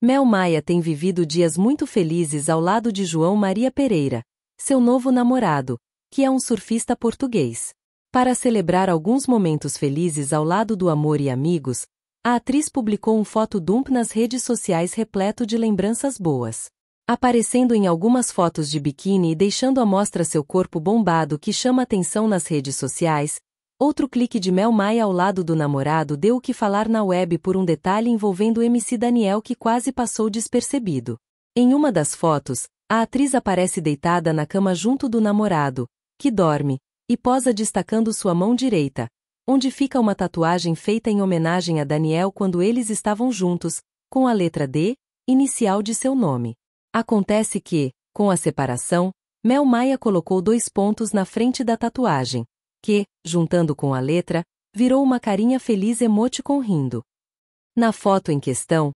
Mel Maia tem vivido dias muito felizes ao lado de João Maria Pereira, seu novo namorado, que é um surfista português. Para celebrar alguns momentos felizes ao lado do amor e amigos, a atriz publicou um fotodump nas redes sociais repleto de lembranças boas. Aparecendo em algumas fotos de biquíni e deixando à mostra seu corpo bombado que chama atenção nas redes sociais, Outro clique de Mel Maia ao lado do namorado deu o que falar na web por um detalhe envolvendo MC Daniel que quase passou despercebido. Em uma das fotos, a atriz aparece deitada na cama junto do namorado, que dorme, e posa destacando sua mão direita, onde fica uma tatuagem feita em homenagem a Daniel quando eles estavam juntos, com a letra D, inicial de seu nome. Acontece que, com a separação, Mel Maia colocou dois pontos na frente da tatuagem, que, juntando com a letra, virou uma carinha feliz emoticon rindo. Na foto em questão,